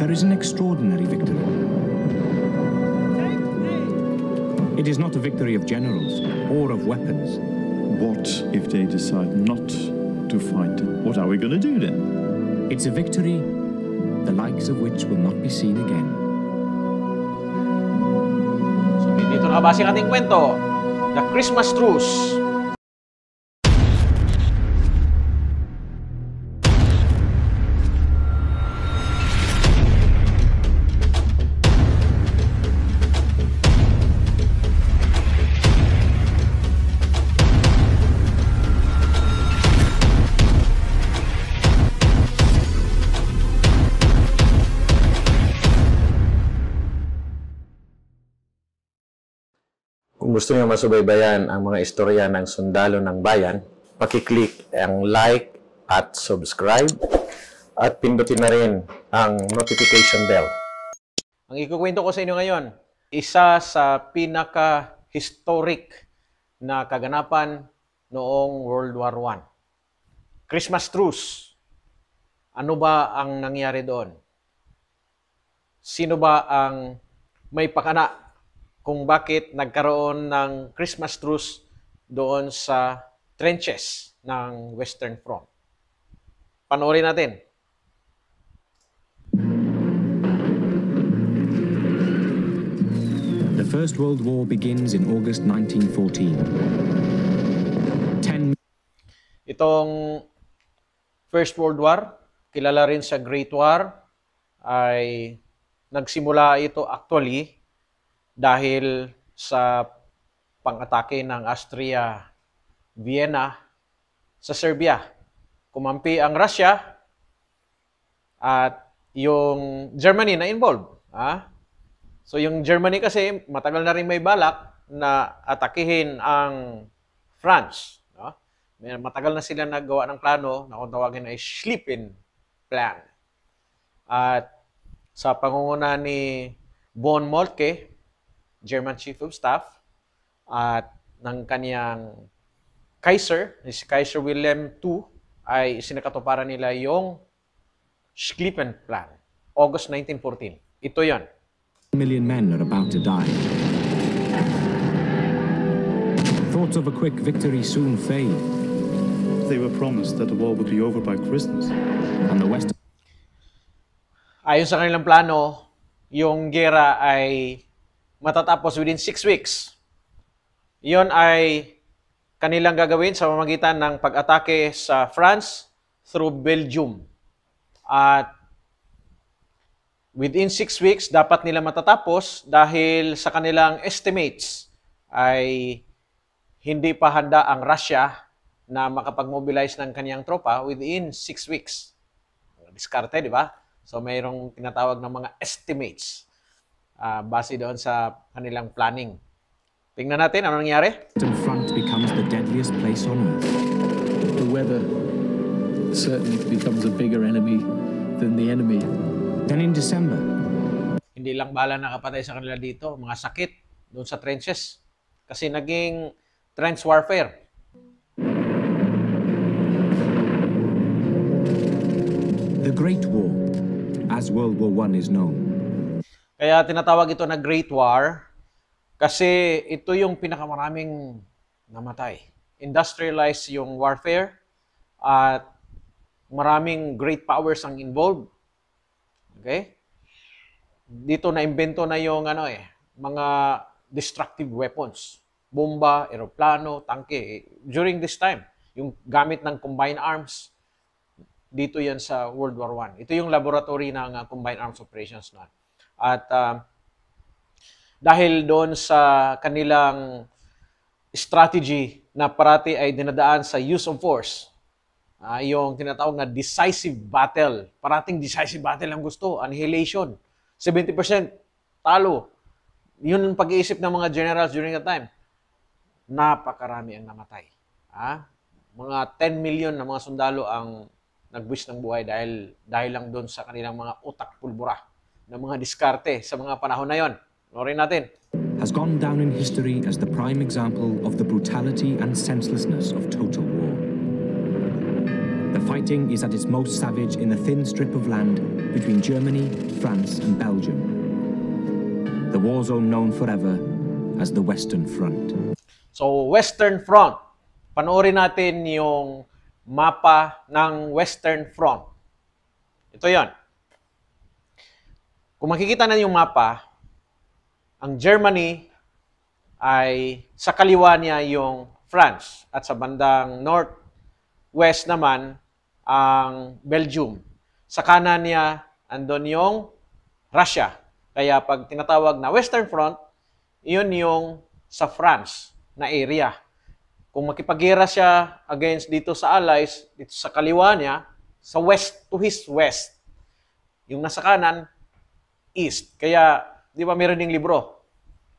There is an extraordinary victory. It is not a victory of generals or of weapons. What if they decide not to fight? What are we going to do then? It's a victory the likes of which will not be seen again. So, dito nakabase ang ating kwento. The Christmas Truce. Kung gusto niyo masubaybayan ang mga istorya ng sundalo ng bayan, pakiclick ang like at subscribe at pindutin na rin ang notification bell. Ang ikukwento ko sa inyo ngayon, isa sa pinaka-historic na kaganapan noong World War I. Christmas truce. Ano ba ang nangyari doon? Sino ba ang may pakana kung bakit nagkaroon ng Christmas truce doon sa trenches ng Western Front? Panoorin natin. The First World War begins in August 1914. Ten Itong First World War, kilala rin sa Great War, ay nagsimula ito actually dahil sa pang-atake ng Austria, Vienna sa Serbia. Kumampi ang Russia at yung Germany na involved. Ah? So yung Germany kasi matagal na rin may balak na atakihin ang France. No? Matagal na sila naggawa ng plano na kung tawagin ay Schlieffen Plan. At sa pangunguna ni Von Moltke, German Chief of Staff, at ng kaniyang Kaiser, si Kaiser Wilhelm II, ay sinakatuparan nila yung Schlieffen Plan, August 1914. Ito yon. million men are about to die. Thoughts of a quick victory soon fade, They were promised that the war would be over by Christmas. and the West Ayon sa kanilang plano, yung gera ay matatapos within six weeks. Yon ay kanilang gagawin sa pamamagitan ng pag-atake sa France through Belgium. At within six weeks, dapat nila matatapos dahil sa kanilang estimates ay hindi pa handa ang Russia na makapag-mobilize ng kaniyang tropa within six weeks. Diskarte, di ba? So mayroong tinatawag ng mga estimates ah, base doon sa kanilang planning. Tingnan natin ano nangyari. Western Front becomes the deadliest place on earth. the weather certainly becomes a bigger enemy than the enemy. Then in December, Hindi lang bala nakapatay sa kanila dito, mga sakit doon sa trenches. Kasi naging trench warfare. the Great War, as World War I is known, Kaya tinatawag ito na Great War kasi ito yung pinakamaraming namatay. Industrialized yung warfare at maraming great powers ang involved. Okay? Dito na imbento na yung ano eh, mga destructive weapons. Bomba, eroplano, tangke. During this time, yung gamit ng combined arms, dito yan sa World War I. Ito yung laboratory ng uh, combined arms operations na. At uh, dahil doon sa kanilang strategy na parati ay dinadaan sa use of force, ah, yung tinatawag na decisive battle. Parating decisive battle ang gusto, annihilation. 70% talo. Yun ang pag-iisip ng mga generals during that time. Napakarami ang namatay. Ah, mga 10 million na mga sundalo ang nagbuwis ng buhay dahil dahil lang doon sa kanilang mga utak pulbura ng mga diskarte sa mga panahon na yon. Norin natin. has gone down in history as the prime example of the brutality and senselessness of total war. The fighting is at its most savage in a thin strip of land between Germany, France, and Belgium. The war zone known forever as the Western Front. So, Western Front. Panoorin natin yung mapa ng Western Front. Ito yon. Kung makikita na yung mapa, ang Germany ay sa kaliwa niya yung France at sa bandang northwest naman ang Belgium. Sa kanan niya andon yung Russia. Kaya pag tinatawag na Western Front, yun yung sa France na area. Kung makipagera siya against dito sa Allies, dito sa kaliwa niya, sa west to his west. Yung nasa kanan, east. Kaya, di ba meron ding libro?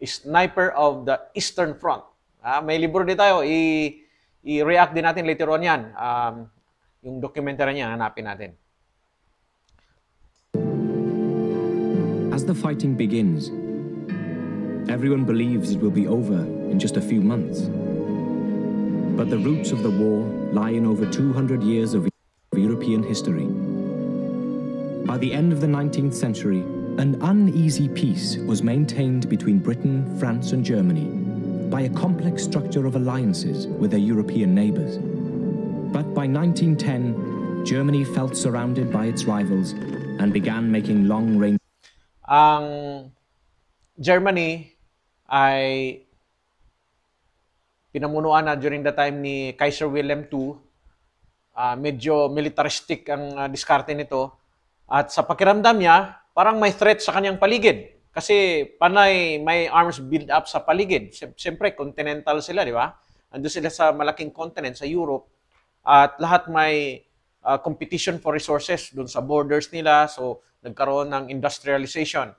Sniper of the Eastern Front. Ah, may libro din tayo. I, i-react din natin later on yan. Um, yung documentary niya, hanapin natin. As the fighting begins, everyone believes it will be over in just a few months. But the roots of the war lie in over 200 years of European history. By the end of the 19th century, an uneasy peace was maintained between Britain, France, and Germany by a complex structure of alliances with their European neighbours. But by 1910, Germany felt surrounded by its rivals and began making long range. ang Germany ay pinamunuan na during the time ni Kaiser Wilhelm II. Ah, medyo militaristic ang ah, diskarte nito. At sa pakiramdam niya, parang may threat sa kanyang paligid. Kasi panay may arms build up sa paligid. Siyem- Siyempre, continental sila, di ba? Ando sila sa malaking continent, sa Europe. At lahat may uh, competition for resources dun sa borders nila. So, nagkaroon ng industrialization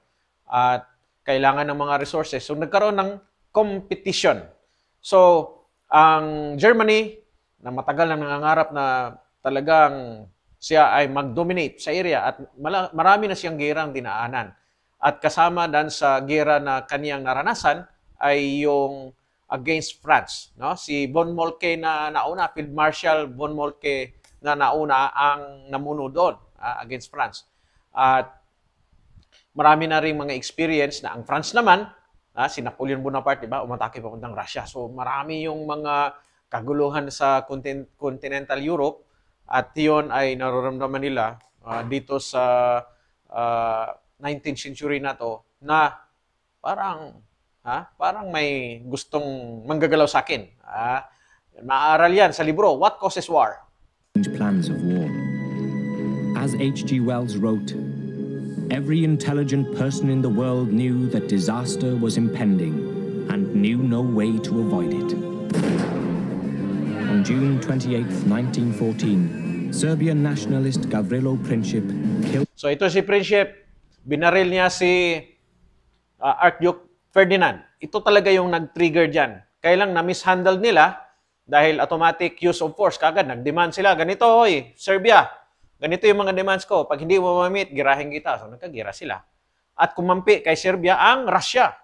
at kailangan ng mga resources. So, nagkaroon ng competition. So, ang Germany, na matagal na nangangarap na talagang siya ay mag-dominate sa area at marami na siyang gerang dinaanan. At kasama dan sa gera na kaniyang naranasan ay yung against France. No? Si Von Moltke na nauna, Field Marshal Von Moltke na nauna ang namuno doon ah, against France. At marami na rin mga experience na ang France naman, ah, si Napoleon Bonaparte, di ba, umatake papuntang Russia. So marami yung mga kaguluhan sa contin- continental Europe at yun ay nararamdaman nila ah, dito sa ah, 19th century na to na parang ha, parang may gustong manggagalaw sa akin. Ah, maaral yan sa libro, What Causes War? plans of war. As H.G. Wells wrote, every intelligent person in the world knew that disaster was impending and knew no way to avoid it. On June 28, 1914, Serbian nationalist Gavrilo Princip killed So ito si Princip, binaril niya si uh, Archduke Ferdinand. Ito talaga yung nag-trigger dyan. Kaya lang na-mishandle nila dahil automatic use of force. Kagad, nag-demand sila. Ganito, hoy, Serbia, ganito yung mga demands ko. Pag hindi mo mamit, girahin kita. So nagkagira sila. At kumampi kay Serbia ang Russia.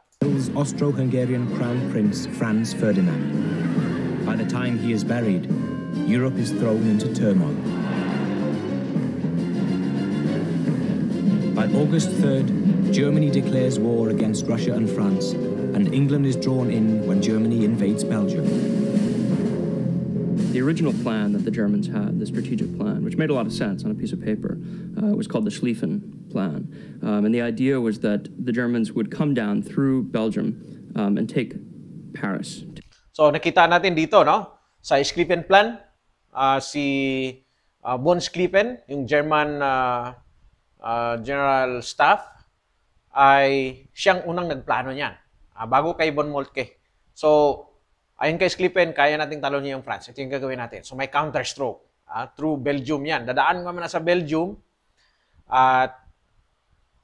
Austro-Hungarian Crown Prince Franz Ferdinand. By the time he is buried, Europe is thrown into turmoil. By August 3rd, Germany declares war against Russia and France, and England is drawn in when Germany invades Belgium. The original plan that the Germans had, the strategic plan, which made a lot of sense on a piece of paper, uh, was called the Schlieffen Plan. Um, and the idea was that the Germans would come down through Belgium um, and take Paris. So nakita natin dito, no? Sa Schlieffen Plan, ah, si ah, von Schlieffen, yung German ah, ah, General Staff, ay siyang unang nagplano niyan. ah, bago kay von Moltke. So, ayon kay Schlieffen, kaya nating talo niya yung France. Ito yung gagawin natin. So, may counterstroke. ah, through Belgium yan. Dadaan kami na sa Belgium. At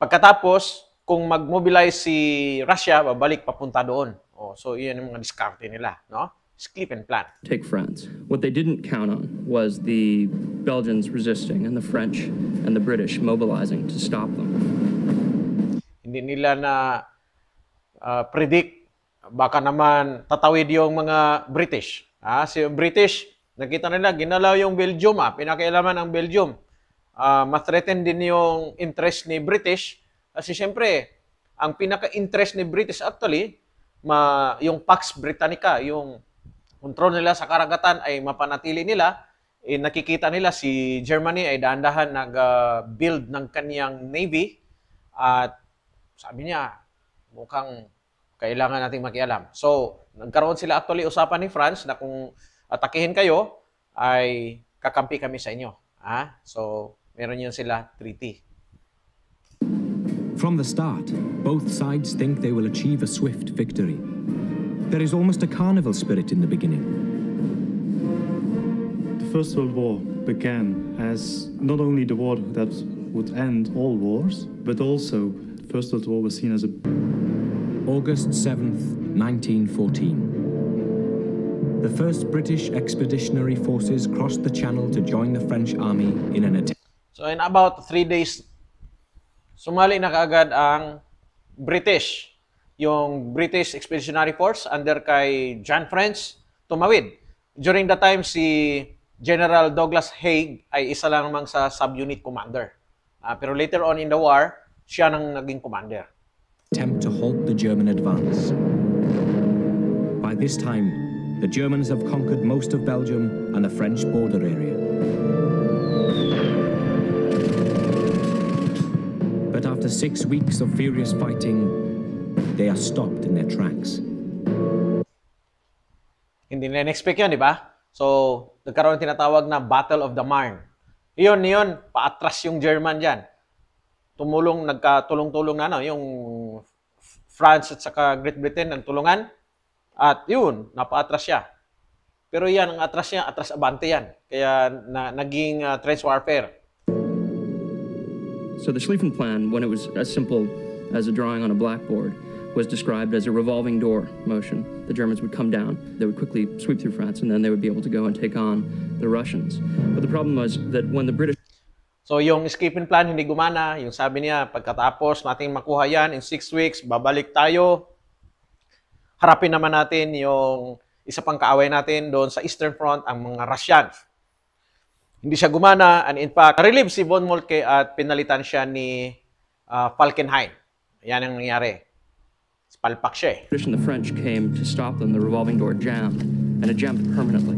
pagkatapos, kung mag-mobilize si Russia, babalik papunta doon. Oh, so, iyan yung mga diskarte nila. No? Schlieffen Plan. take France. What they didn't count on was the Belgians resisting and the French and the British mobilizing to stop them. hindi nila na ah, predict baka naman tatawid yung mga British. Ah, si British, nakita nila ginalaw yung Belgium, ah, pinakialaman ang Belgium. ah, ma-threaten din yung interest ni British kasi syempre, ang pinaka-interest ni British actually, ma, yung Pax Britannica, yung control nila sa karagatan ay mapanatili nila. Eh, nakikita nila si Germany ay dahan-dahan nag-build ng kaniyang navy at sabi niya, mukhang kailangan nating makialam. So, nagkaroon sila actually usapan ni France na kung atakihin kayo, ay kakampi kami sa inyo. Ah? So, meron yun sila treaty. From the start, both sides think they will achieve a swift victory. There is almost a carnival spirit in the beginning. The First World War began as not only the war that would end all wars, but also the First World War was seen as a August 7th, 1914. The first British expeditionary forces crossed the Channel to join the French army in an attack. So, in about three days, sumali na kaagad ang British. Yung British Expeditionary Force under kay John French tumawid. During the time, si General Douglas Haig ay isa lang namang sa subunit commander. Ah, pero later on in the war, siya nang naging commander. attempt to halt the German advance. By this time, the Germans have conquered most of Belgium and the French border area. But after six weeks of furious fighting, they are stopped in their tracks. Hindi nila expect yun, di ba? So, nagkaroon ng tinatawag na Battle of the Marne. Iyon, iyon, paatras yung German dyan. Tumulong, nagkatulong-tulong na, no? yung France at saka Great Britain ang tulungan. At yun, napaatras siya. Pero yan, ang atras niya, atras abante yan. Kaya na, naging uh, trench warfare. So the Schlieffen Plan, when it was as simple as a drawing on a blackboard, was described as a revolving door motion. The Germans would come down, they would quickly sweep through France, and then they would be able to go and take on the Russians. But the problem was that when the British So yung escaping plan hindi gumana. Yung sabi niya, pagkatapos natin makuha yan in six weeks, babalik tayo. Harapin naman natin yung isa pang kaaway natin doon sa Eastern Front, ang mga Russians. Hindi siya gumana and in fact, relieve si Von Moltke at pinalitan siya ni ah, Falkenhayn. Yan ang nangyari. Palpak siya eh. the French came to stop them, the revolving door jammed, and it jammed permanently.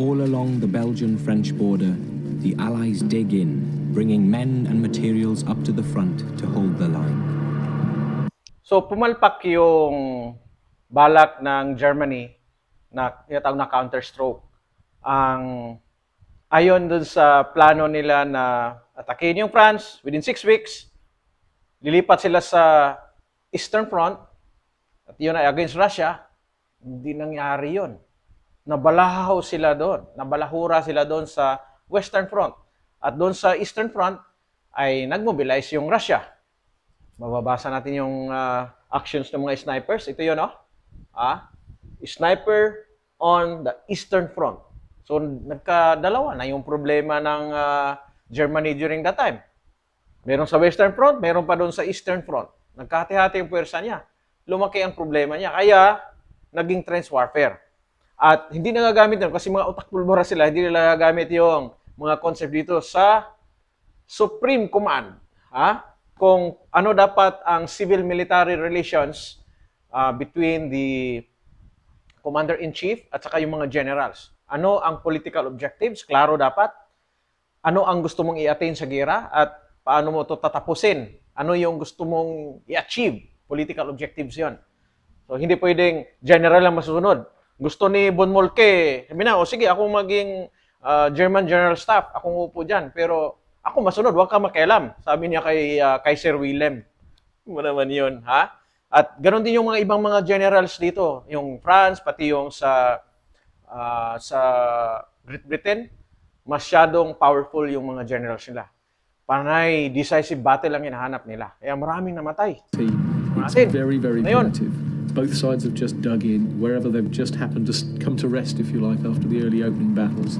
All along the Belgian-French border, the Allies dig in, bringing men and materials up to the front to hold the line. So pumalpak yung balak ng Germany na tinatawag na counterstroke. Ang ayon dun sa plano nila na atakin yung France within six weeks, lilipat sila sa Eastern Front at yun ay against Russia, hindi nangyari yun. Nabalahaw sila doon. Nabalahura sila doon sa Western Front. At doon sa Eastern Front ay nagmobilize yung Russia. Mababasa natin yung ah, actions ng mga snipers. Ito yun, oh. Ah, sniper on the Eastern Front. So, nagkadalawa na yung problema ng ah, Germany during that time. Meron sa Western Front, meron pa doon sa Eastern Front. Nagkahati-hati yung pwersa niya. Lumaki ang problema niya. Kaya, naging trench warfare. At hindi nagagamit yun kasi mga utak pulbura sila, hindi nila nagagamit yung mga concept dito sa Supreme Command. Ha? Kung ano dapat ang civil-military relations ah, between the commander-in-chief at saka yung mga generals. Ano ang political objectives? Klaro dapat. Ano ang gusto mong i-attain sa gera at paano mo ito tatapusin? Ano yung gusto mong i-achieve? Political objectives yon. So, hindi pwedeng general lang masusunod. Gusto ni Von Moltke, sabi na, o sige, ako maging ah, German General Staff, akong upo dyan. Pero ako masunod, huwag ka makialam. Sabi niya kay ah, Kaiser Wilhelm. Mo naman yun, ha? At ganoon din yung mga ibang mga generals dito, yung France, pati yung sa ah, sa Great Britain, masyadong powerful yung mga generals nila. Panay decisive battle lang hinahanap nila. Kaya maraming namatay. It's very, very ngayon. punitive. Both sides have just dug in wherever they've just happened to come to rest, if you like, after the early opening battles.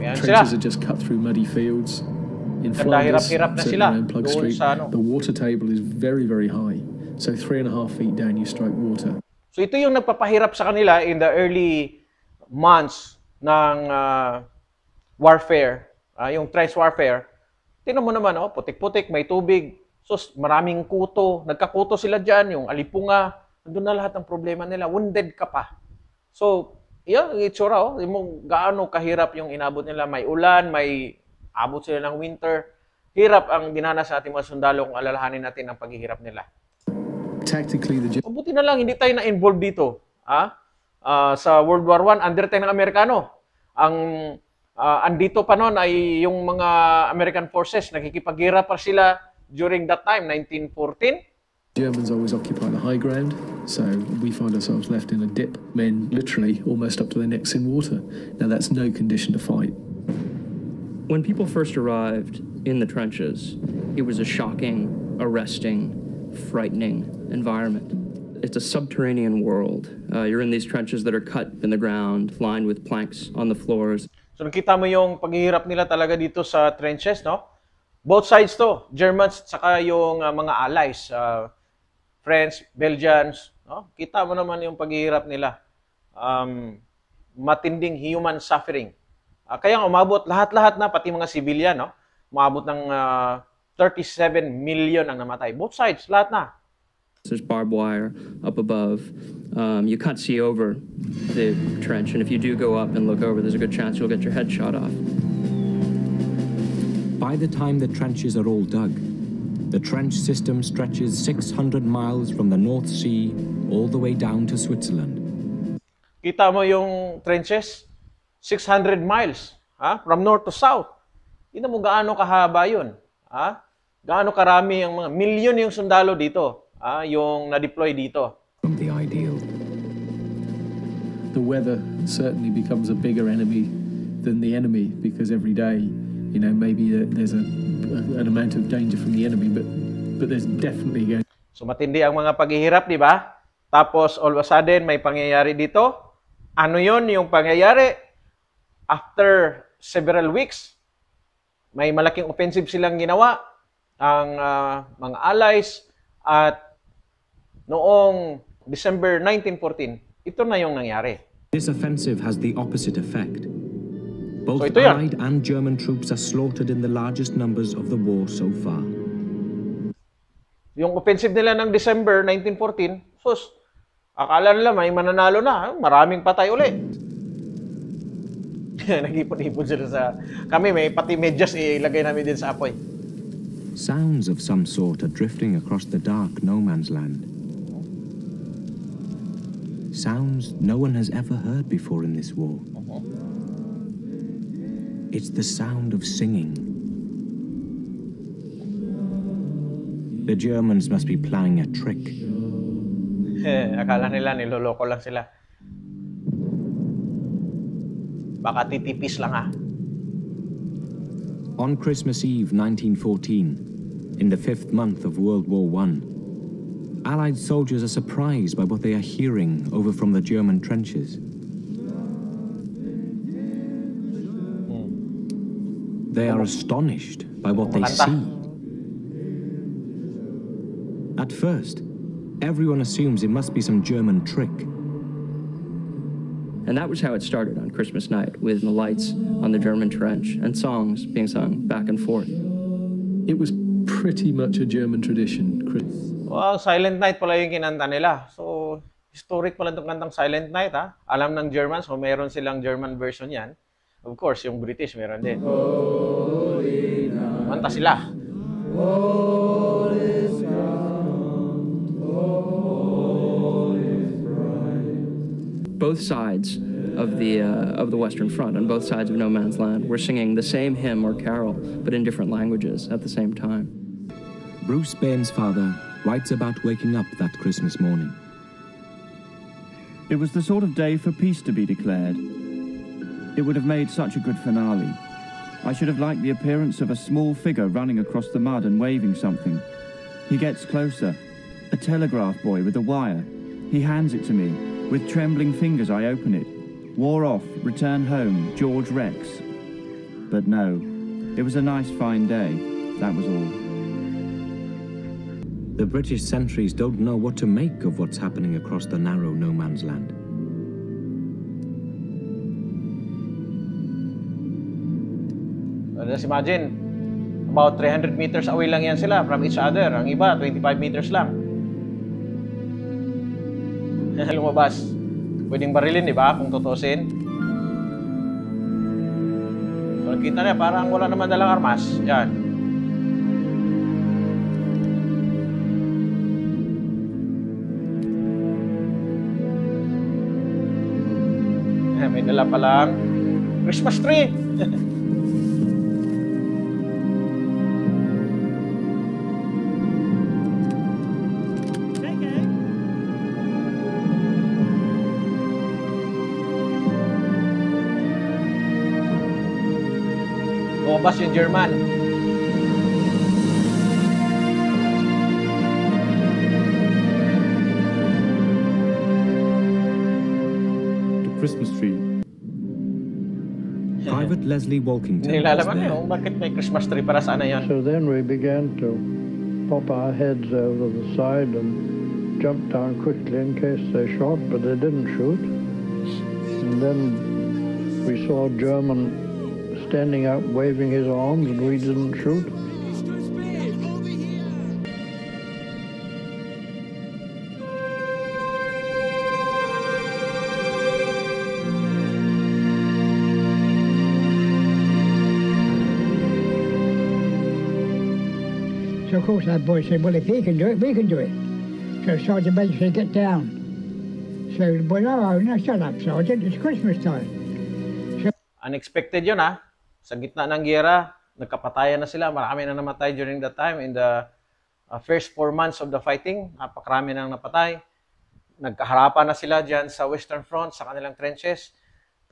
Ayan sila. Trenches are just cut through muddy fields. In Flanders, hirap-hirap na certainly sila around Plug doon Street, sa ano. the water table is very, very high. So three and a half feet down, you strike water. So ito yung nagpapahirap sa kanila in the early months ng ah, warfare, ah, yung trench warfare, tingnan mo naman, oh, putik-putik, may tubig. So, maraming kuto. Nagkakuto sila dyan, yung alipunga. Nandun na lahat ng problema nila. Wounded ka pa. So, ang itsura, oh. Mo- gaano kahirap yung inabot nila. May ulan, may abot sila ng winter. Hirap ang dinanas sa ating mga sundalo kung alalahanin natin ang paghihirap nila. Tactically, the Mabuti na lang, hindi tayo na-involved dito. Ah? Ah, sa World War I, under tayo ng Amerikano. Ang ah, andito pa noon ay yung mga American forces, nakikipaghirap pa sila during that time, 1914. Germans always occupy the high ground, so we find ourselves left in a dip, men literally almost up to their necks in water. Now, that's no condition to fight. When people first arrived in the trenches, it was a shocking, arresting, frightening environment. It's a subterranean world. Uh, you're in these trenches that are cut in the ground, lined with planks on the floors. So nakita mo yung paghihirap nila talaga dito sa trenches, no? Both sides to, Germans saka yung ah, mga allies, ah, French, Belgians, no? Kita mo naman yung paghihirap nila. Um, matinding human suffering. Ah, kaya umabot lahat-lahat na pati mga civilian, no? Umabot ng ah, 37 million ang namatay. Both sides, lahat na. There's barbed wire up above. Um, you can't see over the trench, and if you do go up and look over, there's a good chance you'll get your head shot off. By the time the trenches are all dug, the trench system stretches 600 miles from the North Sea all the way down to Switzerland. Kita mo yung trenches, 600 miles, ha? From north to south. Tingnan mo gaano kahaba 'yun, ha? Gaano karami ang mga milyon yung sundalo dito, ha? Yung na-deploy dito. From the ideal. The weather certainly becomes a bigger enemy than the enemy because every day, you know, maybe uh, there's a, an amount of danger from the enemy, but but there's definitely going So matindi ang mga paghihirap, di ba? Tapos all of a sudden may pangyayari dito. Ano 'yon yung pangyayari? After several weeks, may malaking offensive silang ginawa ang ah, mga allies at noong December 1914, ito na yung nangyari. This offensive has the opposite effect. Both So. Allied and German troops are slaughtered in the largest numbers of the war so far. Yung offensive nila ng December 1914, sus, akala nila may mananalo na, maraming patay uli. Nag-ipon-ipon sila sa... Kami may pati medyas ilagay namin din sa apoy. Sounds of some sort are drifting across the dark no man's land. Sounds no one has ever heard before in this war. It's the sound of singing. The Germans must be planning a trick. Akala nila niloloko lang sila. Baka titipis lang ah. On Christmas Eve 1914, in the fifth month of World War I, Allied soldiers are surprised by what they are hearing over from the German trenches. They are astonished by what they see. At first, everyone assumes it must be some German trick. And that was how it started on Christmas night, with the lights on the German trench and songs being sung back and forth. It was pretty much a German tradition, Chris. Wow, Silent Night pala yung kinanta nila. So, historic pala itong kantang Silent Night ha. Alam ng Germans, so meron silang German version yan. Of course, yung British meron din. Manta sila. Both sides of the uh, of the Western Front, on both sides of No Man's Land, were singing the same hymn or carol, but in different languages at the same time. Bruce Bain's father writes about waking up that Christmas morning. It was the sort of day for peace to be declared. It would have made such a good finale. I should have liked the appearance of a small figure running across the mud and waving something. He gets closer. A telegraph boy with a wire. He hands it to me. With trembling fingers, I open it. War off, return home, George Rex. But no, it was a nice fine day. That was all. The British sentries don't know what to make of what's happening across the narrow no man's land. Just imagine, about 300 meters away lang yan sila from each other. Ang iba, 25 meters lang. Lumabas. Pwedeng barilin, di ba? Kung tutusin. So, nakita niya, parang wala naman dalang armas. Yan. Eh, May dala palang Christmas tree. Lumabas yung German. Christmas tree. Private Leslie Walkington Nilalaman niyo, bakit may Christmas tree para sana yan? So then we began to pop our heads over the side and jump down quickly in case they shot, but they didn't shoot. And then we saw a German standing up waving his arms, and we didn't shoot. Course that boy said, well, if he can do it, we can do it. So Sergeant Major said, get down. So the boy, oh, no, shut up, Sergeant, it's Christmas time. Unexpected yun ha. Sa gitna ng giyera, nagkapatayan na sila. Marami na namatay during that time. In the uh, first four months of the fighting, napakarami nang napatay. Nagkaharapan na sila dyan sa Western Front, sa kanilang trenches.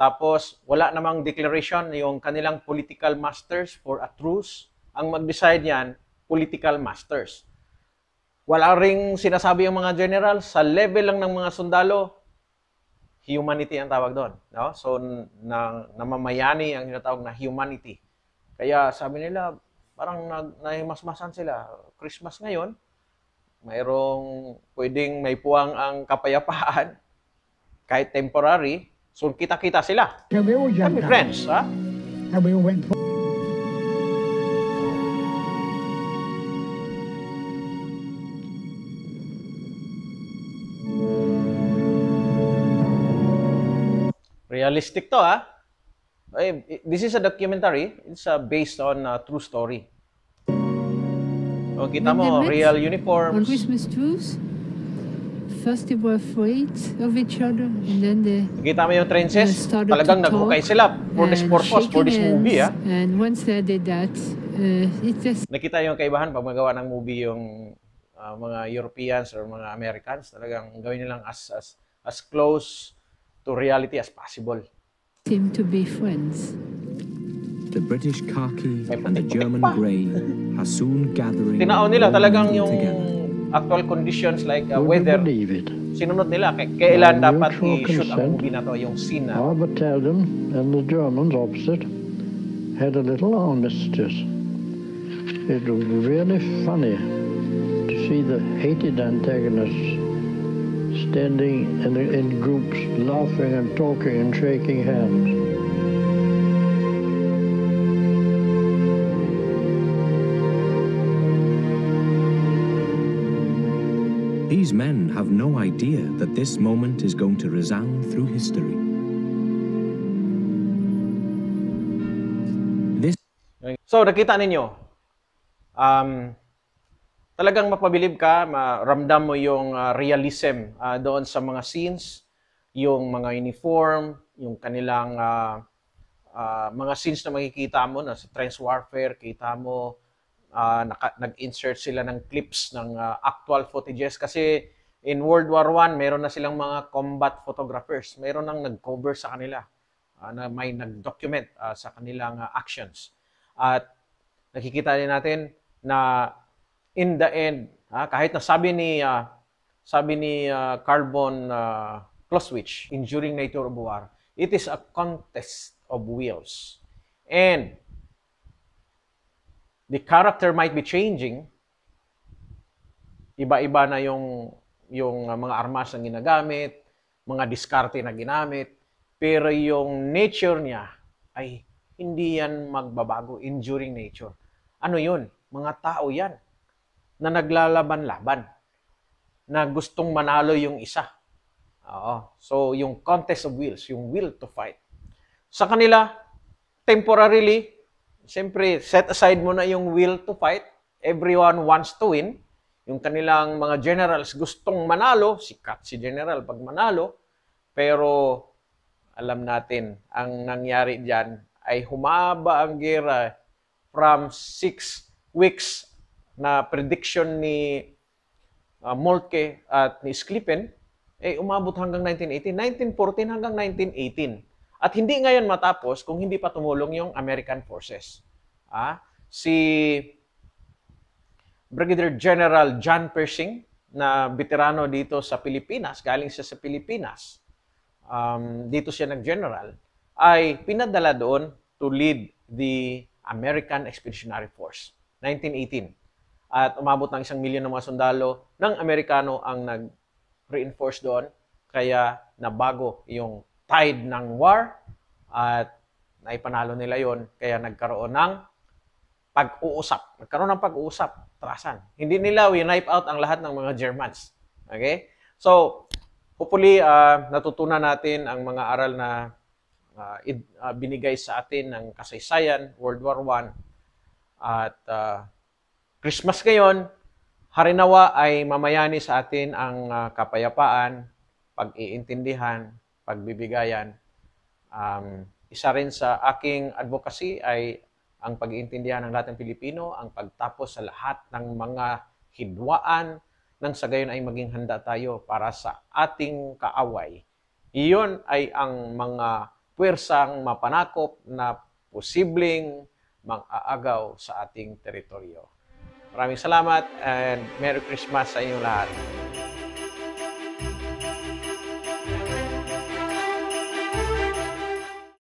Tapos, wala namang declaration yung kanilang political masters for a truce. Ang mag-decide yan, political masters. Wala ring sinasabi yung mga general, sa level lang ng mga sundalo, humanity ang tawag doon. No? So, na, namamayani ang tinatawag na humanity. Kaya sabi nila, parang nag, nahimasmasan sila. Christmas ngayon, mayroong pwedeng may puwang ang kapayapaan, kahit temporary, so kita-kita sila. Kami friends, ha? And Realistic to, ha? Eh, This is a documentary. It's uh, based on a true story. O, kita mo, met real On uniforms. Christmas truce, first they were afraid of each other, and then they Kita mo yung trenches, uh, talagang nag-hukay sila for this purpose, for this movie, hands. And once they did that, uh, it just Nakita yung kaibahan pag magawa ng movie yung uh, mga Europeans or mga Americans, talagang gawin nilang as, as, as close to reality as possible. seemed to be friends. The British khaki and the German grey are soon gathering Tinao nila talagang yung together. actual conditions like uh, weather. believe? Sinunod nila k- kailan dapat mutual i-shoot ang movie na to, yung scene na. Our battalion and the Germans opposite had a little armistice. It was really funny to see the hated antagonists standing in, in groups, laughing and talking and shaking hands. These men have no idea that this moment is going to resound through history. This So, nakita ninyo, um, talagang mapabilib ka, maramdam mo yung uh, realism uh, doon sa mga scenes, yung mga uniform, yung kanilang uh, uh, mga scenes na makikita mo na sa trench warfare, kita mo uh, naka- nag-insert sila ng clips ng uh, actual footages kasi in World War I, meron na silang mga combat photographers. Meron nang nag-cover sa kanila uh, na may nag-document uh, sa kanilang uh, actions. At nakikita din natin na in the end, ah, kahit na sabi ni ah, sabi ni ah, Carbon uh, Clausewitz in during Nature of War, it is a contest of wills. And the character might be changing. Iba-iba na yung yung ah, mga armas na ginagamit, mga diskarte na ginamit, pero yung nature niya ay hindi yan magbabago. Enduring nature. Ano yun? Mga tao yan na naglalaban-laban na gustong manalo yung isa. Oo. So, yung contest of wills, yung will to fight. Sa kanila, temporarily, siyempre, set aside mo na yung will to fight. Everyone wants to win. Yung kanilang mga generals gustong manalo, sikat si general pag manalo, pero alam natin, ang nangyari dyan ay humaba ang gera from six weeks na prediction ni uh, Moltke at ni Sklipen, eh umabot hanggang 1918, 1914 hanggang 1918. At hindi ngayon matapos kung hindi pa tumulong yung American forces. Ah, si Brigadier General John Pershing na veterano dito sa Pilipinas, galing siya sa Pilipinas, um, dito siya nag-general, ay pinadala doon to lead the American Expeditionary Force, 1918. At umabot ng isang milyon ng mga sundalo ng Amerikano ang nag-reinforce doon, kaya nabago yung tide ng war at naipanalo nila yon kaya nagkaroon ng pag-uusap. Nagkaroon ng pag-uusap, trasan. Hindi nila wipe out ang lahat ng mga Germans. Okay? So, hopefully, uh, natutunan natin ang mga aral na uh, binigay sa atin ng kasaysayan, World War I. At uh, Christmas ngayon, harinawa ay mamayani sa atin ang uh, kapayapaan, pag-iintindihan, pagbibigayan. Um, isa rin sa aking advocacy ay ang pag-iintindihan ng lahat ng Pilipino, ang pagtapos sa lahat ng mga hidwaan, nang sa gayon ay maging handa tayo para sa ating kaaway. Iyon ay ang mga puwersang mapanakop na posibleng mang-aagaw sa ating teritoryo. Maraming salamat and Merry Christmas sa inyong lahat.